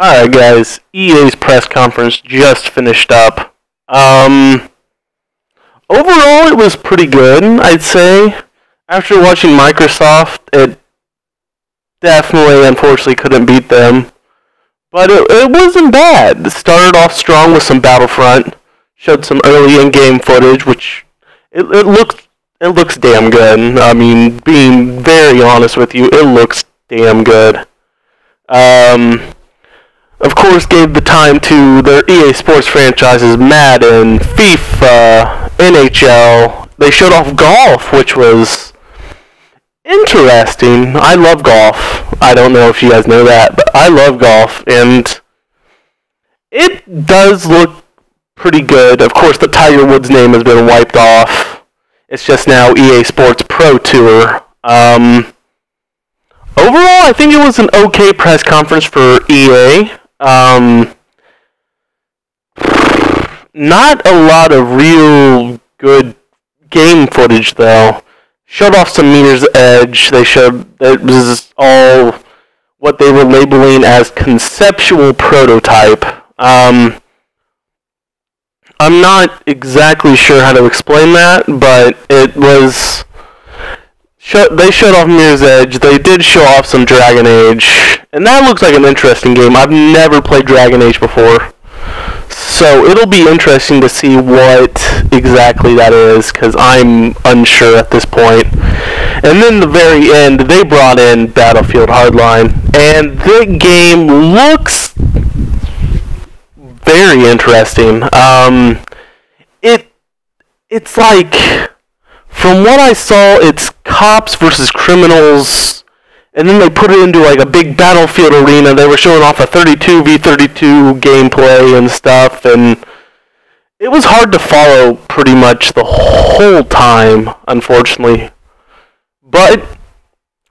Alright, guys. EA's press conference just finished up. Um, overall, it was pretty good, I'd say. After watching Microsoft, it definitely, unfortunately, couldn't beat them. But it, it wasn't bad. It started off strong with some Battlefront. Showed some early in-game footage, which it, it looks it looks damn good. I mean, being very honest with you, it looks damn good. Um, course, gave the time to their EA Sports franchises, Madden, FIFA, NHL. They showed off golf, which was interesting. I love golf. I don't know if you guys know that, but I love golf, and it does look pretty good. Of course, the Tiger Woods name has been wiped off. It's just now EA Sports Pro Tour. Um, overall, I think it was an okay press conference for EA. Um, not a lot of real good game footage, though. Showed off some Mirror's Edge. They showed that was all what they were labeling as conceptual prototype. Um, I'm not exactly sure how to explain that, but it was. They showed off Mirror's Edge. They did show off some Dragon Age, and that looks like an interesting game. I've never played Dragon Age before, so it'll be interesting to see what exactly that is, because I'm unsure at this point. And then the very end, they brought in Battlefield Hardline, and the game looks very interesting. Um, it it's like from what I saw, it's cops versus criminals, and then they put it into like a big battlefield arena. They were showing off a 32 v 32 gameplay and stuff, and it was hard to follow pretty much the whole time, unfortunately. But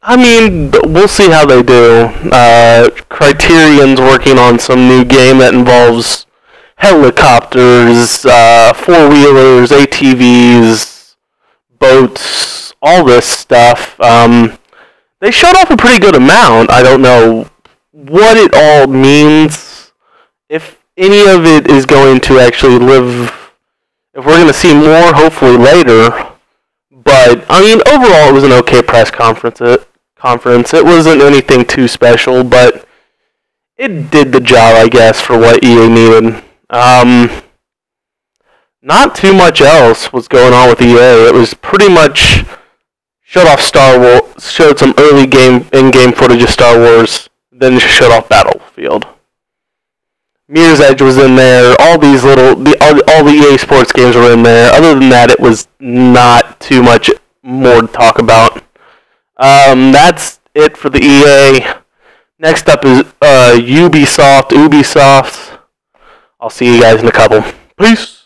I mean, we'll see how they do. Uh, Criterion's working on some new game that involves helicopters, uh, four wheelers, ATVs, boats, all this stuff. Um, they showed off a pretty good amount. I don't know what it all means. If any of it is going to actually live, if we're going to see more, hopefully later. But I mean, overall, it was an okay press conference. It, conference. It wasn't anything too special, but it did the job, I guess, for what EA needed. Um, not too much else was going on with EA. It was pretty much showed off Star Wars, showed some early game in-game footage of Star Wars, then showed off Battlefield. Mirror's Edge was in there. All these little, the all, all the EA Sports games were in there. Other than that, it was not too much more to talk about. Um, that's it for the EA. Next up is uh, Ubisoft. Ubisoft. I'll see you guys in a couple. Peace.